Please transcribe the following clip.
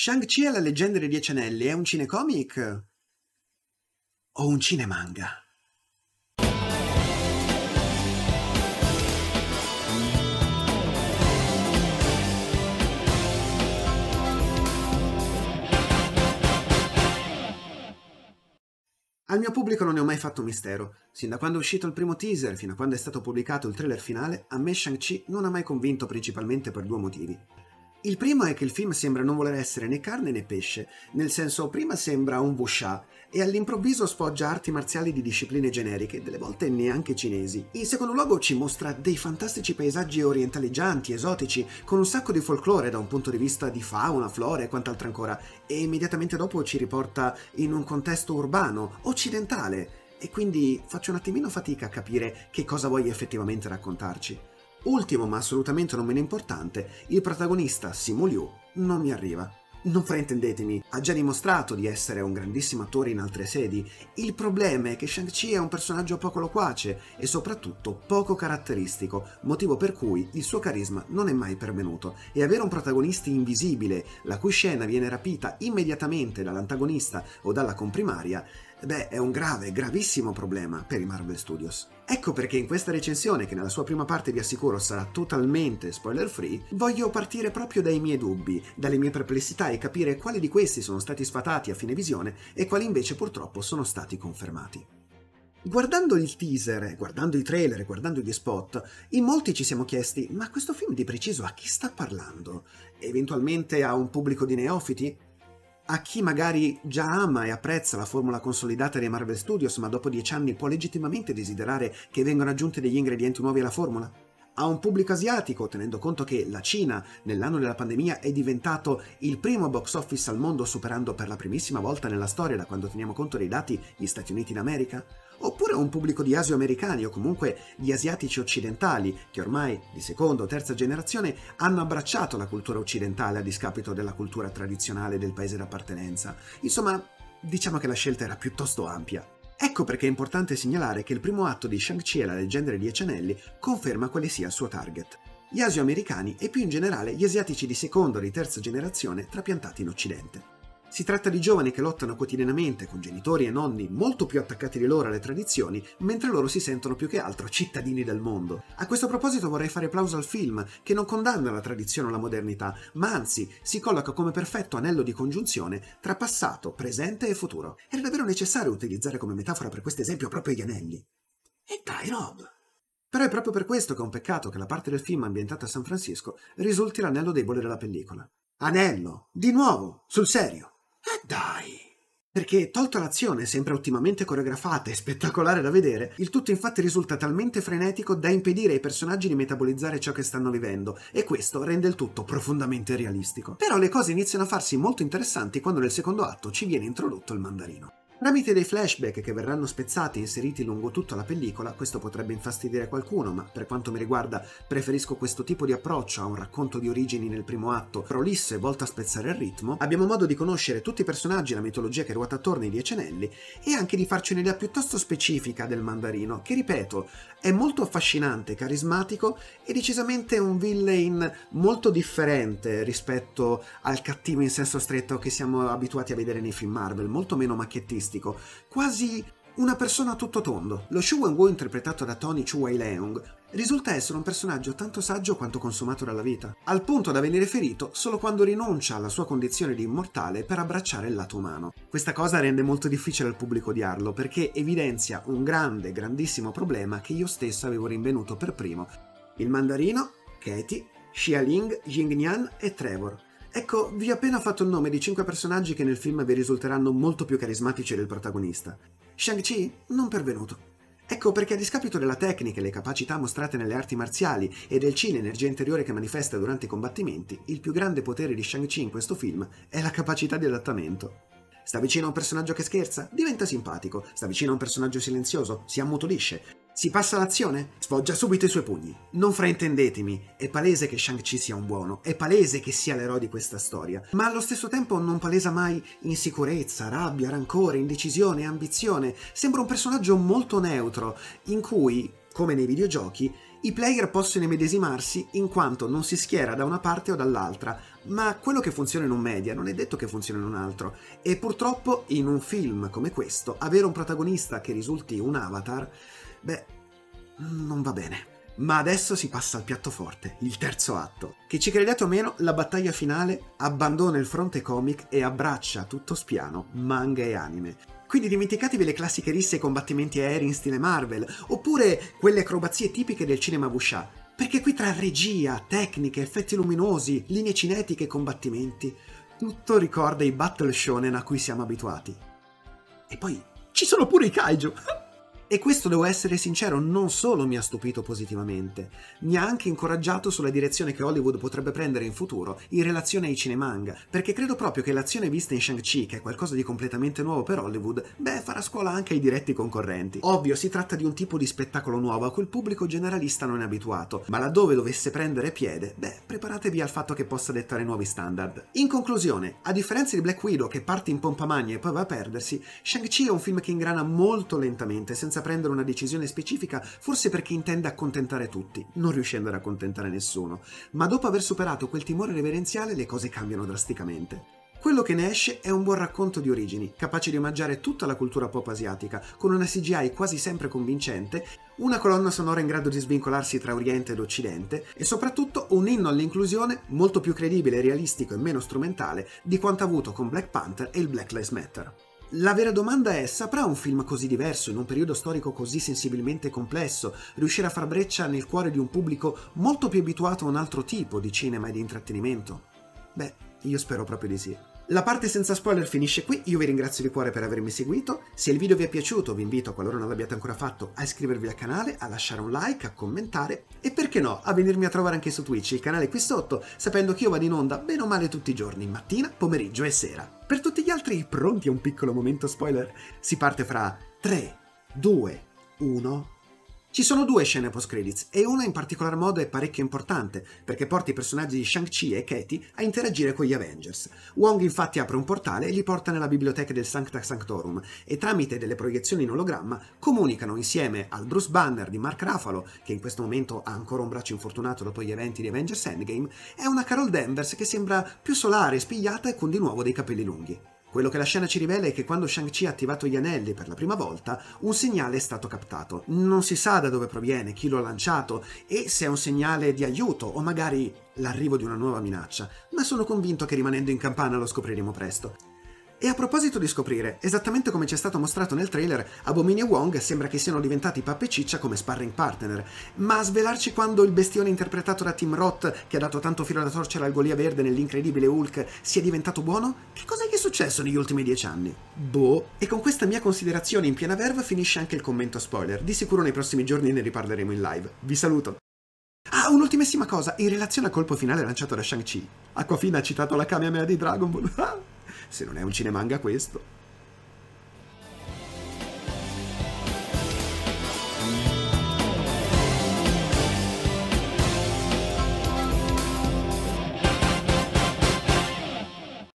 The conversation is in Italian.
Shang-Chi e la leggenda dei Dieci Anelli è un cinecomic o un cinemanga? Al mio pubblico non ne ho mai fatto mistero. Sin da quando è uscito il primo teaser fino a quando è stato pubblicato il trailer finale, a me Shang-Chi non ha mai convinto principalmente per due motivi. Il primo è che il film sembra non voler essere né carne né pesce, nel senso prima sembra un wuxia e all'improvviso sfoggia arti marziali di discipline generiche, delle volte neanche cinesi. In secondo luogo ci mostra dei fantastici paesaggi orientaleggianti, esotici, con un sacco di folklore da un punto di vista di fauna, flora e quant'altro ancora, e immediatamente dopo ci riporta in un contesto urbano, occidentale, e quindi faccio un attimino fatica a capire che cosa vuoi effettivamente raccontarci. Ultimo, ma assolutamente non meno importante, il protagonista Simu Liu non mi arriva. Non fraintendetemi, ha già dimostrato di essere un grandissimo attore in altre sedi. Il problema è che Shang-Chi è un personaggio poco loquace e soprattutto poco caratteristico, motivo per cui il suo carisma non è mai pervenuto. E avere un protagonista invisibile, la cui scena viene rapita immediatamente dall'antagonista o dalla comprimaria, Beh, è un grave, gravissimo problema per i Marvel Studios. Ecco perché in questa recensione, che nella sua prima parte vi assicuro sarà totalmente spoiler free, voglio partire proprio dai miei dubbi, dalle mie perplessità e capire quali di questi sono stati sfatati a fine visione e quali invece purtroppo sono stati confermati. Guardando il teaser, guardando i trailer, guardando gli spot, in molti ci siamo chiesti: ma questo film di preciso a chi sta parlando? Eventualmente a un pubblico di neofiti? A chi magari già ama e apprezza la formula consolidata dei Marvel Studios, ma dopo dieci anni può legittimamente desiderare che vengano aggiunti degli ingredienti nuovi alla formula? A un pubblico asiatico, tenendo conto che la Cina, nell'anno della pandemia, è diventato il primo box office al mondo, superando per la primissima volta nella storia, da quando teniamo conto dei dati, gli Stati Uniti d'America? Oppure un pubblico di asio-americani o comunque di asiatici occidentali che ormai di seconda o terza generazione hanno abbracciato la cultura occidentale a discapito della cultura tradizionale del paese d'appartenenza. Insomma, diciamo che la scelta era piuttosto ampia. Ecco perché è importante segnalare che il primo atto di Shang-Chi e la leggenda dei Dieci Anelli conferma quale sia il suo target. Gli asio-americani e più in generale gli asiatici di seconda o di terza generazione trapiantati in Occidente. Si tratta di giovani che lottano quotidianamente con genitori e nonni molto più attaccati di loro alle tradizioni, mentre loro si sentono più che altro cittadini del mondo. A questo proposito vorrei fare applauso al film, che non condanna la tradizione o la modernità, ma anzi si colloca come perfetto anello di congiunzione tra passato, presente e futuro. Era davvero necessario utilizzare come metafora per questo esempio proprio gli anelli. E dai, Rob! Però è proprio per questo che è un peccato che la parte del film ambientata a San Francisco risulti l'anello debole della pellicola. Anello! Di nuovo! Sul serio! E dai! Perché, tolta l'azione, sempre ottimamente coreografata e spettacolare da vedere, il tutto infatti risulta talmente frenetico da impedire ai personaggi di metabolizzare ciò che stanno vivendo, e questo rende il tutto profondamente realistico. Però le cose iniziano a farsi molto interessanti quando nel secondo atto ci viene introdotto il mandarino. Tramite dei flashback che verranno spezzati e inseriti lungo tutta la pellicola, questo potrebbe infastidire qualcuno, ma per quanto mi riguarda preferisco questo tipo di approccio a un racconto di origini nel primo atto, prolisso e volto a spezzare il ritmo, abbiamo modo di conoscere tutti i personaggi e la mitologia che ruota attorno ai Dieci Anelli e anche di farci un'idea piuttosto specifica del mandarino, che ripeto, è molto affascinante, carismatico e decisamente un villain molto differente rispetto al cattivo in senso stretto che siamo abituati a vedere nei film Marvel, molto meno macchiettistico artistico, quasi una persona a tutto tondo. Lo Shu Wen-Wu interpretato da Tony Chu Wei-leung risulta essere un personaggio tanto saggio quanto consumato dalla vita, al punto da venire ferito solo quando rinuncia alla sua condizione di immortale per abbracciare il lato umano. Questa cosa rende molto difficile al pubblico odiarlo perché evidenzia un grande, grandissimo problema che io stesso avevo rinvenuto per primo. Il mandarino, Katie, Xia Ling, Ying Nian e Trevor Ecco, vi ho appena fatto il nome di cinque personaggi che nel film vi risulteranno molto più carismatici del protagonista. Shang-Chi non pervenuto. Ecco perché a discapito della tecnica e le capacità mostrate nelle arti marziali e del chi l'energia interiore che manifesta durante i combattimenti, il più grande potere di Shang-Chi in questo film è la capacità di adattamento. Sta vicino a un personaggio che scherza? Diventa simpatico. Sta vicino a un personaggio silenzioso? Si ammutodisce. Si passa all'azione? Sfoggia subito i suoi pugni. Non fraintendetemi, è palese che Shang-Chi sia un buono, è palese che sia l'eroe di questa storia, ma allo stesso tempo non palesa mai insicurezza, rabbia, rancore, indecisione, ambizione. Sembra un personaggio molto neutro, in cui, come nei videogiochi, I player possono immedesimarsi in quanto non si schiera da una parte o dall'altra, ma quello che funziona in un media non è detto che funzioni in un altro. E purtroppo in un film come questo, avere un protagonista che risulti un avatar, beh, non va bene. Ma adesso si passa al piatto forte, il terzo atto. Che ci credete o meno, la battaglia finale abbandona il fronte comic e abbraccia tutto spiano manga e anime. Quindi dimenticatevi le classiche risse e combattimenti aerei in stile Marvel, oppure quelle acrobazie tipiche del cinema Wuxia. Perché qui tra regia, tecniche, effetti luminosi, linee cinetiche e combattimenti, tutto ricorda i battle shonen a cui siamo abituati. E poi ci sono pure i kaiju! E questo, devo essere sincero, non solo mi ha stupito positivamente, mi ha anche incoraggiato sulla direzione che Hollywood potrebbe prendere in futuro in relazione ai cinemanga, perché credo proprio che l'azione vista in Shang-Chi, che è qualcosa di completamente nuovo per Hollywood, beh, farà scuola anche ai diretti concorrenti. Ovvio, si tratta di un tipo di spettacolo nuovo a cui il pubblico generalista non è abituato, ma laddove dovesse prendere piede, beh, preparatevi al fatto che possa dettare nuovi standard. In conclusione, a differenza di Black Widow che parte in pompa magna e poi va a perdersi, Shang-Chi è un film che ingrana molto lentamente, senza senza prendere una decisione specifica, forse perché intende accontentare tutti, non riuscendo ad accontentare nessuno. Ma dopo aver superato quel timore reverenziale le cose cambiano drasticamente. Quello che ne esce è un buon racconto di origini, capace di omaggiare tutta la cultura pop asiatica, con una CGI quasi sempre convincente, una colonna sonora in grado di svincolarsi tra Oriente ed Occidente e soprattutto un inno all'inclusione molto più credibile, realistico e meno strumentale di quanto avuto con Black Panther e il Black Lives Matter. La vera domanda è, saprà un film così diverso, in un periodo storico così sensibilmente complesso, riuscire a far breccia nel cuore di un pubblico molto più abituato a un altro tipo di cinema e di intrattenimento? Beh, io spero proprio di sì. La parte senza spoiler finisce qui, io vi ringrazio di cuore per avermi seguito, se il video vi è piaciuto vi invito, qualora non l'abbiate ancora fatto, a iscrivervi al canale, a lasciare un like, a commentare e perché no, a venirmi a trovare anche su Twitch, il canale qui sotto, sapendo che io vado in onda bene o male tutti i giorni, mattina, pomeriggio e sera. Per tutti gli altri, pronti a un piccolo momento spoiler? Si parte fra 3, 2, 1... Ci sono due scene post-credits e una in particolar modo è parecchio importante perché porta i personaggi di Shang-Chi e Katie a interagire con gli Avengers. Wong infatti apre un portale e li porta nella biblioteca del Sancta Sanctorum e tramite delle proiezioni in ologramma comunicano insieme al Bruce Banner di Mark Ruffalo, che in questo momento ha ancora un braccio infortunato dopo gli eventi di Avengers Endgame, e una Carol Danvers che sembra più solare, spigliata e con di nuovo dei capelli lunghi. Quello che la scena ci rivela è che quando Shang-Chi ha attivato gli anelli per la prima volta, un segnale è stato captato. Non si sa da dove proviene, chi lo ha lanciato e se è un segnale di aiuto o magari l'arrivo di una nuova minaccia, ma sono convinto che rimanendo in campana lo scopriremo presto. E a proposito di scoprire, esattamente come ci è stato mostrato nel trailer, Abominio e Wong sembra che siano diventati pappa e ciccia come sparring partner, ma a svelarci quando il bestione interpretato da Tim Roth, che ha dato tanto filo da torcere al Golia Verde nell'incredibile Hulk, sia diventato buono? Che che è successo negli ultimi dieci anni? Boh. E con questa mia considerazione in piena verve finisce anche il commento spoiler, di sicuro nei prossimi giorni ne riparleremo in live. Vi saluto! Ah, un'ultimissima cosa, in relazione al colpo finale lanciato da Shang-Chi. Aquafina ha citato la Kamehameha di Dragon Ball. Se non è un cinemanga questo.